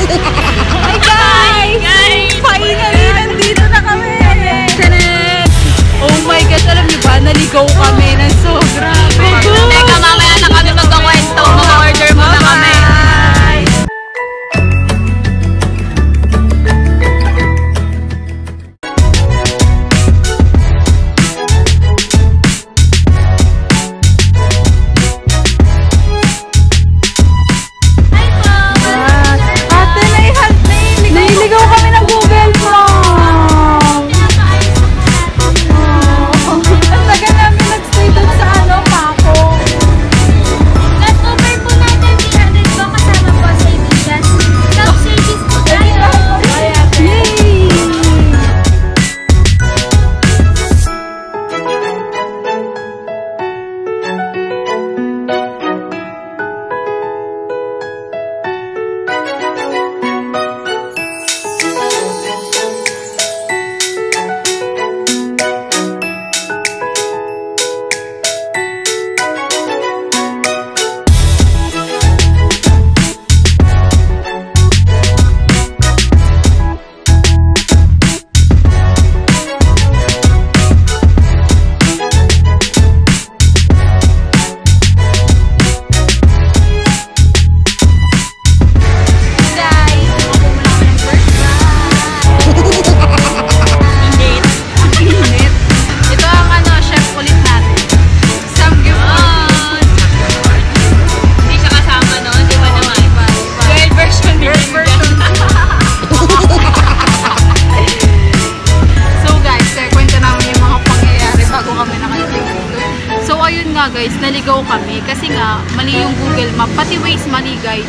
Hi guys! Finally, nandito na kami! Tanan! Oh my gosh, alam niyo ba, naligaw kami ng sobra. Teka, nga guys, naligaw kami kasi nga mali yung Google Map, pati Waze mali guys.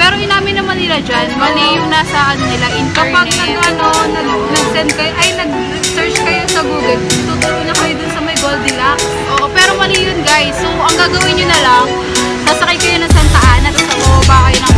Pero inamin naman nila dyan, mali yung nasa ano nila, internet. Kapag nag, ano, nag, nag-send kayo, ay nag-search kayo sa Google, tuturo na kayo dun sa may Goldilocks. Oo, pero mali yun guys. So ang gagawin nyo na lang, sasakay kayo ng Santa Ana, tapos bababa kayo ng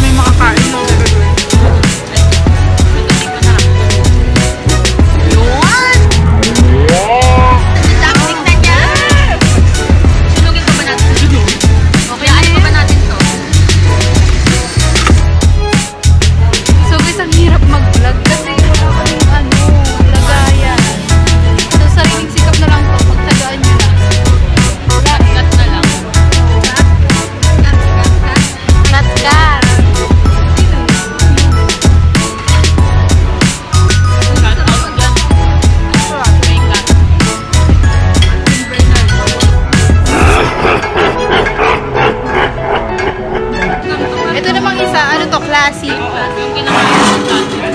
yung madami namin makakain. Classic. Yung kinakain ko natin.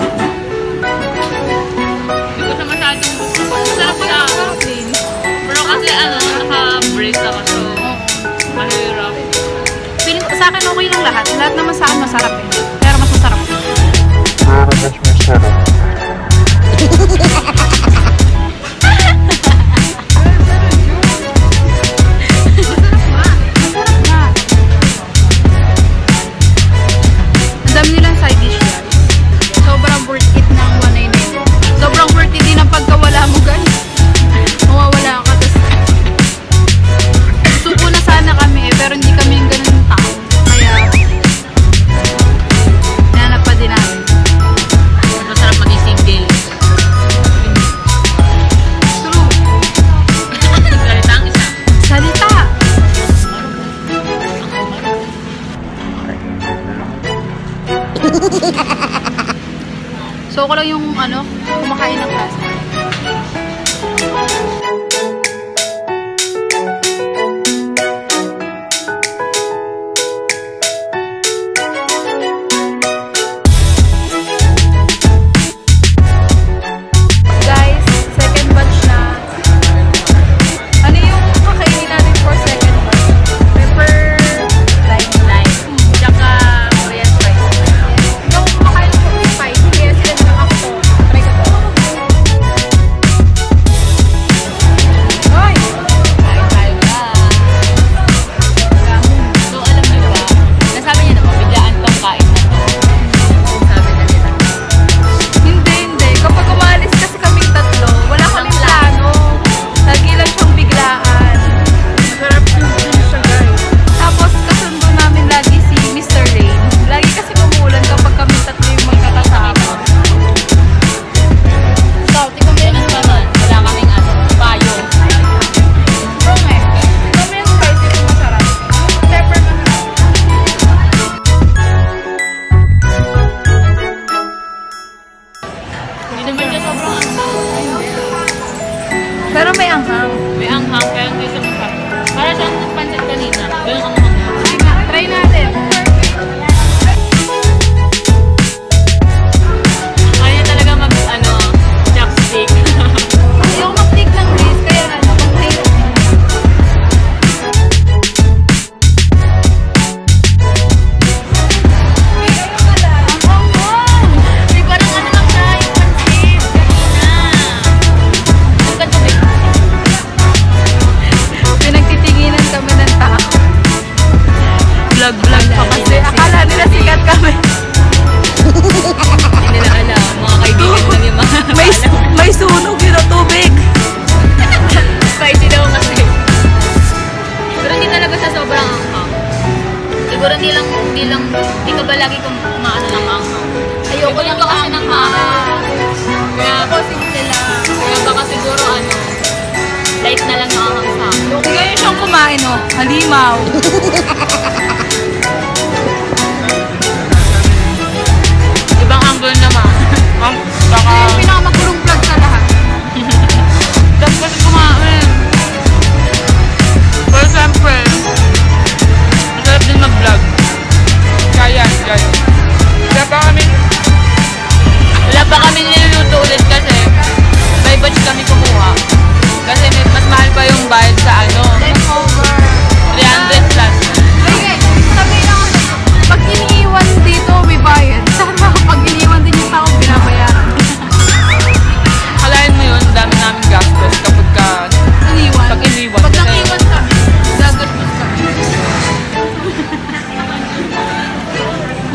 Hindi ko siya masyadong gusto. Masarap siya. Pero kasi ano, naka-break ako. So, mahirap. Feeling ko, sa akin okay lang lahat. Lahat naman sa akin masarap eh. Pero mas masarap. Pero mas. Masarap Gracias. 礼貌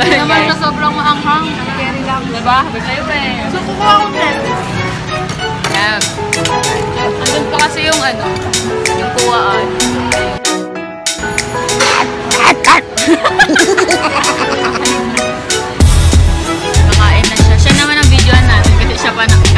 Hindi naman na sobrang maanghang. Carry lang. Diba? Habang kayo pa eh. So, kukuha ko friend. Yan. Andun pa kasi yung ano, yung kuwaan. Nakain na siya. Siya naman ang videoan natin kasi siya pa na.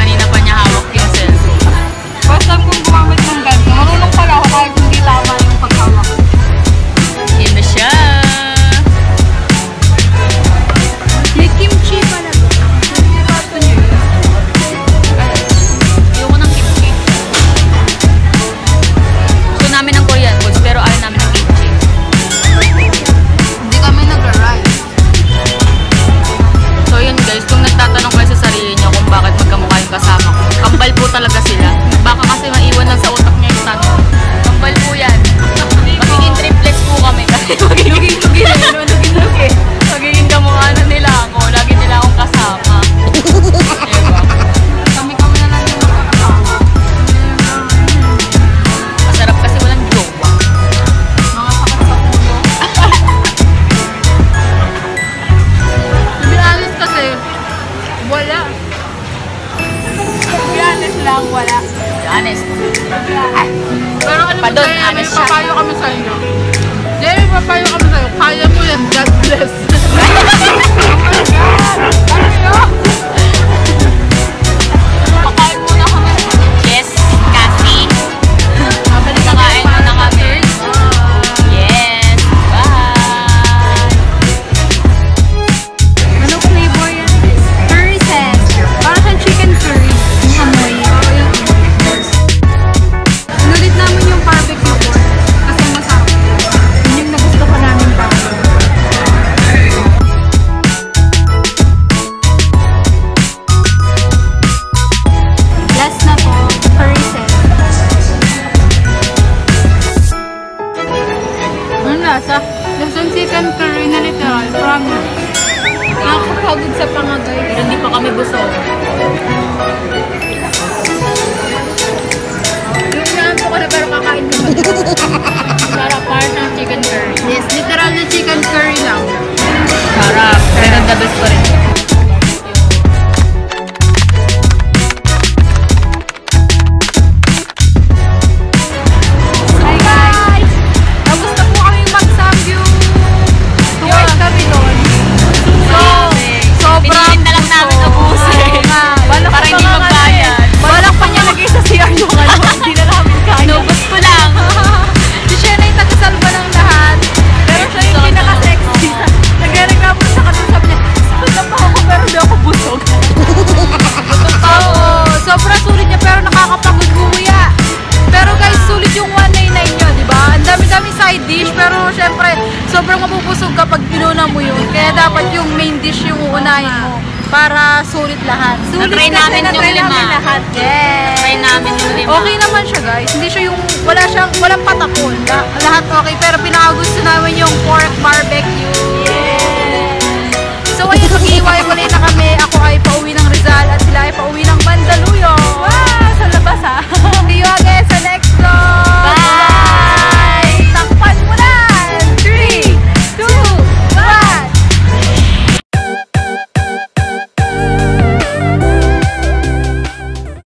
try mo. Para sulit lahat. Sulit na-try namin na yung. Namin lahat. Yes. Na-try namin yung lima. Okay naman siya guys. Hindi siya yung, wala siyang, walang patapon. Lahat okay. Pero pinakagusto namin yung